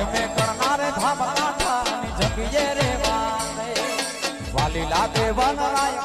એમે કરનારે ધામ કાંઠાની જગીએ રે વાલે વાલી લાગે વનરાય